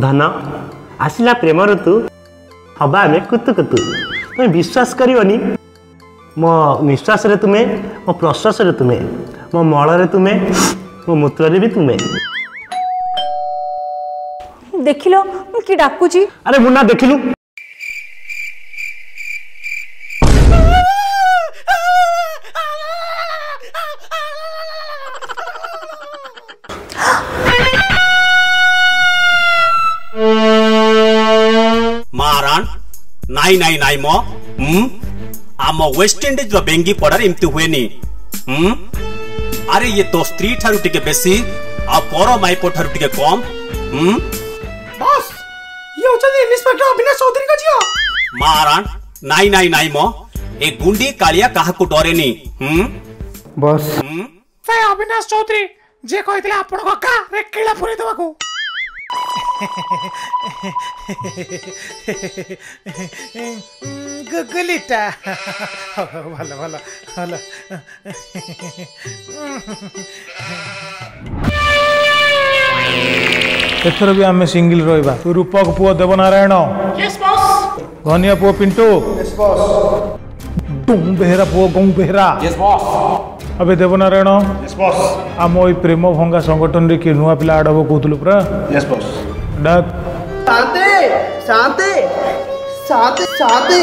धन आसला प्रेम ऋतु हम आम कुतु कुतु तुम्हें विश्वास कर मो निश्वास तुम्हें मो प्रश्वास तुम्हें मो मल तुम्हें मो मूत्र भी तुम्हें देख लो कि डाकुची अरे मुना देख लु ନାଇଁ ନାଇଁ ନାଇଁ ମ ଆମ ୱେଷ୍ଟଇଣ୍ଡିଜର ବେଙ୍ଗି ପଡାରେ ଏମିତି ହୁଏନି ଆରେ ଇଏ ତୋ ସ୍ତ୍ରୀ ଠାରୁ ଟିକେ ବେଶୀ ଆଉ ପର ମାଇପ ଠାରୁ ଟିକେ କମ ବସ୍ ଇଏ ହଉଛନ୍ତି ଇନ୍ସପେକ୍ଟର ଅଭିନାଶ ଚୌଧୁରୀଙ୍କ ଝିଅ ମାରାଣ ନାଇଁ ନାଇଁ ନାଇଁ ମ ଏ ଗୁଣ୍ଡି କାଳିଆ କାହାକୁ ଡରେନି ବସ୍ ସେ ଅଭିନାଶ ଚୌଧୁରୀ ଯିଏ କହିଥିଲେ ଆପଣଙ୍କ ଗାଁରେ କିଳା ପୁରେଇ ଦେବାକୁ गुगुलिटा ভালো ভালো ভালো ଏଥର ବି ଆମେ ସିଙ୍ଗିଲ ରହିବା ରୂପକ ପୁଅ ଦେବନାରାୟଣ ଘନିଆ ପୁଅ ପିଣ୍ଟୁ ଡୁଁ ବେହେରା ପୁଅ ଗଉଁ ବେହେରା ଏବେ ଦେବନାରାୟଣ ଆମ ଏଇ ପ୍ରେମ ଭଙ୍ଗା ସଂଗଠନରେ କିଏ ନୂଆ ପିଲା ଆଡ଼ ହେବ କହୁଥିଲୁ ପୁରା डक साते साते साते साते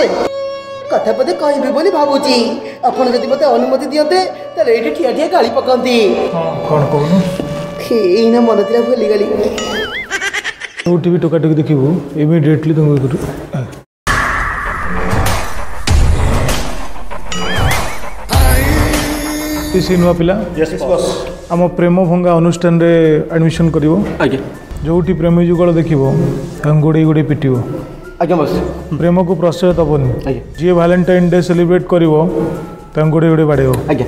কথা পদে কইবি বলি ভাবুছি আপন যদি মতে অনুমতি দিয়তে তাহলে এইটি ঠিয়া ঠিয়া গালি পকান্তি কোন কোন এই না মনে দিলা ভুলি গলি তু টিভি টোকা টোকি দেখিবু ইমিডিয়েটলি তুমি করু ସେ ନୂଆ ପିଲା ଆମ ପ୍ରେମ ଭଙ୍ଗା ଅନୁଷ୍ଠାନରେ ଆଡ଼ମିସନ୍ କରିବ ଆଜ୍ଞା ଯେଉଁଠି ପ୍ରେମୀ ଯୁଗଳ ଦେଖିବ ତାଙ୍କୁ ଗୋଡ଼େଇ ଗୋଡ଼େଇ ପିଟିବ ଆଜ୍ଞା ବସ୍ ପ୍ରେମକୁ ପ୍ରଶୟ ଦେବନି ଯିଏ ଭାଲେଣ୍ଟାଇନ୍ ଡେ ସେଲିବ୍ରେଟ୍ କରିବ ତାଙ୍କୁ ଗୋଡ଼େଇ ଗୋଡ଼େଇ ବାଡ଼େଇବ ଆଜ୍ଞା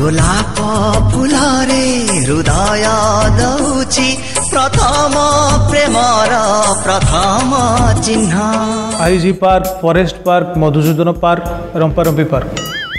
ଗୋଲାପ ଫୁଲରେ ହୃଦୟ ଦଉଛି ପ୍ରଥମ ପ୍ରେମର ପ୍ରଥମ ଚିହ୍ନ IG park forest park Madhusudan park ରମ୍ପାରମ୍ପି park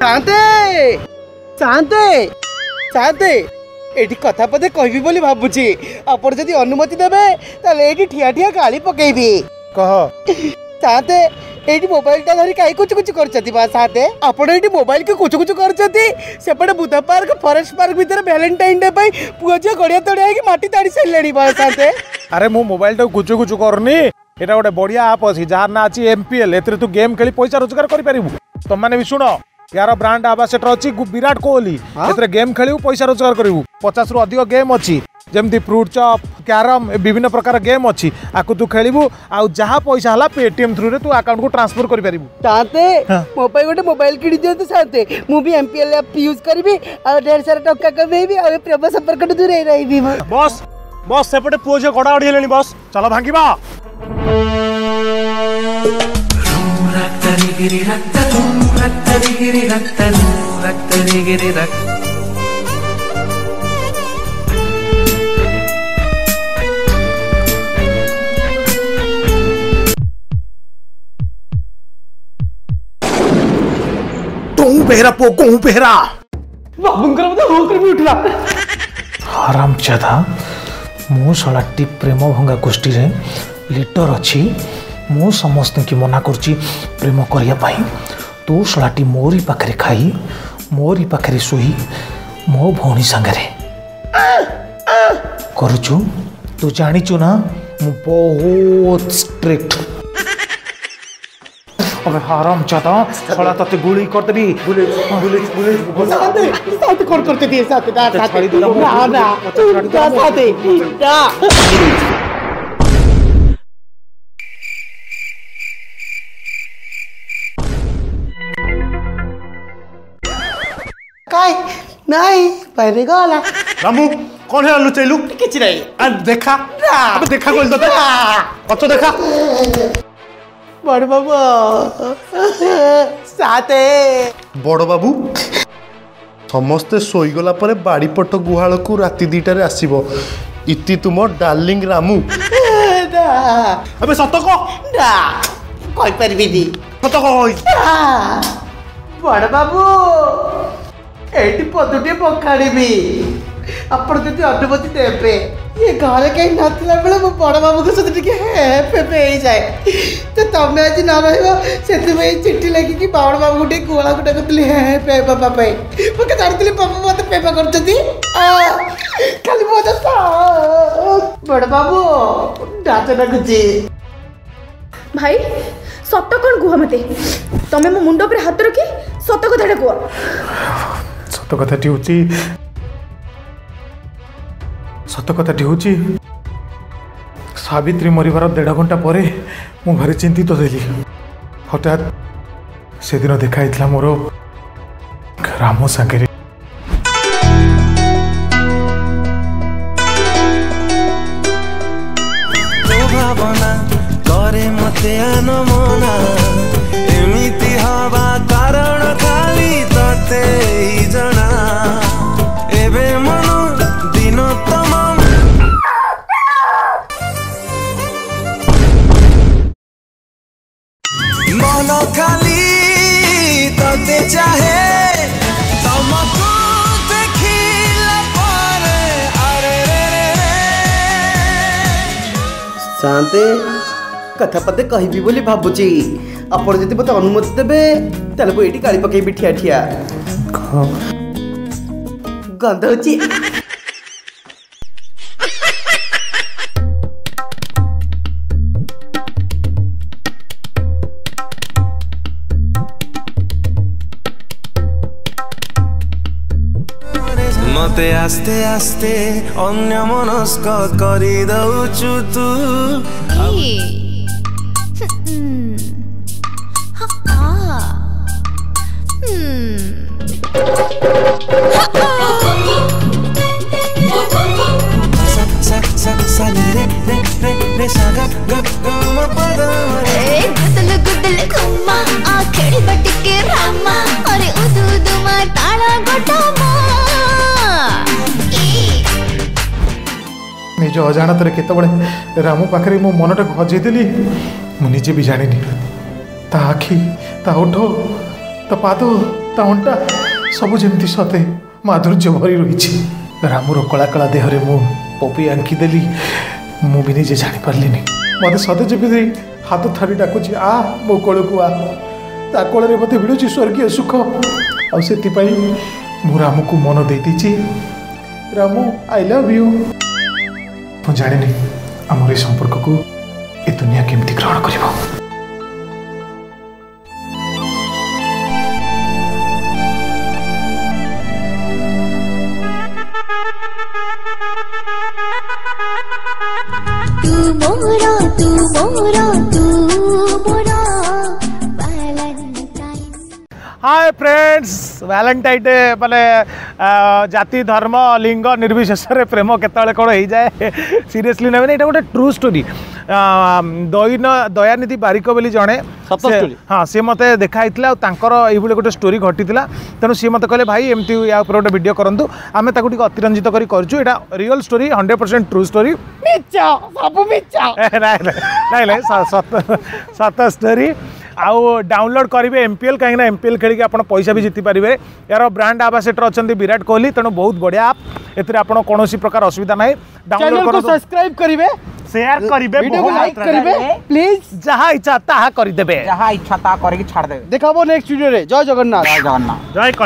शांत शांत शांत ये कथा पदे कह भाई आपड़ी अनुमति देवे ठिया ठिया ठिया गाड़ी पक शांत ये मोबाइल टा धरी कहीं कुछ कुछ करते आपड़ी मोबाइल को कुछ कुछ करपटे बुध पार्क फरेस्ट पार्क भितर भैलेंटाइन डे पुह झी गड़िया तड़िया मटी ताड़ सारे बात अरे मो मोबाइल टा कुछ कुछ करनी यहाँ बढ़िया आप अच्छी जहाँ ना अच्छी M P L A game खेली पैसा रोजगार करमें यार ब्रांड आवासेटर अच्छी विराट कोहली गेम खेल पैसा रोजगार करू पचास रु अधिक गेम अच्छी जमी फ्रुट चप क्यारम विभिन्न प्रकार गेम अच्छी आपको तू खेल आउ पैसा है पेटीएम थ्रु रे तू अकाउंट को ट्रांसफर कर पारू ताते मो गोटे मोबाइल किड़ी दिखते साते मुझे एमपीएल एप यूज करी ढेर सारा टका कमेबी और प्रेम संपर्क दूर रही बस बस सेपटे पुओ झे गड़ा गड़ी हेलेनी बस चलो भांगिबा गिरि रक्तधू रक्तदिगिरि रक्तधू रक्तदिगिरि रक्त टोहू पहरा पो कोहू पहरा बाबुंकर मत होकर भी मो प्रेम भंगा गोष्टी रे लिटर अछि मु समस्त की मना कर प्रेम करने तो शाटी मोरी पाखे खाई मोरी पाखे शु मो भी सागर करू तू जानु ना मु बहुत स्ट्रिक्ट अबे हराम चाता छोड़ा तो ते गुली करते भी गुली गुली गुली साथे साथे कौन करते थे साथे ना साथे ना ना तू साथे ना नहीं पहले गोला रामू कौन है लुचे लू किच नहीं अरे देखा अबे देखा बोल दो अच्छा देखा बड़ बाबू साथे বড় বাবু ସମସ୍ତେ ଶୋଇଗଲା ପରେ ବାଡ଼ିପଟ ଗୁହାଳକୁ ରାତି ଦୁଇଟାରେ ଆସିବ ଇତି ତୁମ ଡାର୍ଲିଂ ରାମୁ ଏବେ ସତ କହ କହିପାରିବିନି ସତ କହ ବଡ଼ ବାବୁ എടി पकाड़ी പൊക്കാണിമീ അപ്പുറത്തേക്ക് അനുമതി ये घर कहीं ना लेवल मो बड़ बाबू को सोच के जाए तो तुम्हें आज ना रही सेति में चिट्ठी कि बावण बाबू को गुआ को करतली हे पे पापा मुझे मके जानतली मत पेपा करतती बाबू डाच ना भाई सत कौन कह मत तमे मो मुंड हाथ रखी सत कथा कह ସତ କଥାଟି ହେଉଛି ସତ କଥାଟି ହେଉଛି ସାବିତ୍ରୀ ମରିବାର ଦେଢ଼ ଘଣ୍ଟା ପରେ ମୁଁ ଭାରି ଚିନ୍ତିତ ଥିଲି ହଠାତ୍ ସେଦିନ ଦେଖା ହେଇଥିଲା ମୋର ରାମ ସାଙ୍ଗରେ ସାନ୍ତେ କଥାପଦେ କହିବି ବୋଲି ଭାବୁଛି ଆପଣ ଯଦି ମୋତେ ଅନୁମତି ଦେବେ ତାହେଲେ ମୁଁ ଏଇଠି ଗାଳି ପକେଇବି ଠିଆ ଠିଆ ଗନ୍ଧଉଛି আস্তে আস্তে আস্তে অন্য মনস্ক কৰি দৌচু তু অজাণতরে কেতবে রামু পাখে মো মনটাকে হজাইদেলি মু নিজে বি জানিনি তা আখি তা ওঠ তা পাদ তা অন্টা সবু যেমি সতে মাধুর্য ভরি রয়েছে রামুর কলা কলা দেহরে মু পপি আঙ্কিদেলি মু বি নিজে জাঁপারি মতো সতে যেমি হাত থাড়ি ডাকুছি আ মো কোলকু আ তা কোলরে মতো মিলুছি স্বর্গীয় সুখ ଆଉ ସେଥିପାଇଁ ମୁଁ ରାମକୁ ମନ ଦେଇଦେଇଛି ରାମୁ ଆଇ ଲଭ୍ ୟୁ ମୁଁ ଜାଣିନି ଆମର ଏ ସମ୍ପର୍କକୁ ଏ ଦୁନିଆ କେମିତି ଗ୍ରହଣ କରିବ Hi friends! ভ্যালেন্টাইনডে মানে জাতি ধর্ম লিঙ্গ নির্বিশেষে প্রেম কেতবে কোণ হয়ে যায় সিরিয়সলি নেবেন এটা গোটে ট্রু স্টোরি দৈন দয়ানিধি বারিক বলে জনে হ্যাঁ সি মতো দেখা হয়েছিল তাঁর এইভাবে গোটে স্টোরি ঘটি তেমন সি মতো কে ভাই এমতি ইয়া উপরে গোটে ভিডিও করতু আমি তাকে টিকি অতিরঞ্জিত করে করছু এটা real story hundred percent true story সব সত স্টোরি আউ ডাউনলোড করবে এমপিএল কিনা এমপিএল খেলিকি আপনার পয়সা বি জিতি পারে এর ব্রাণ্ড আবাসেটর অনেক বিরাট কোহলি তেমন বহুত বড়িয়া আপ এতে আপনার কোণী প্রকার অসুবিধা নাই ডাউনলোড করো সবসক্রাইব করবে शेयर करिबे वीडियो को लाइक करिबे प्लीज जहां इच्छा ताहा करि देबे जहां इच्छा ता करके छाड़ देबे देखबो नेक्स्ट वीडियो रे जय जगन्नाथ जय जगन्नाथ जय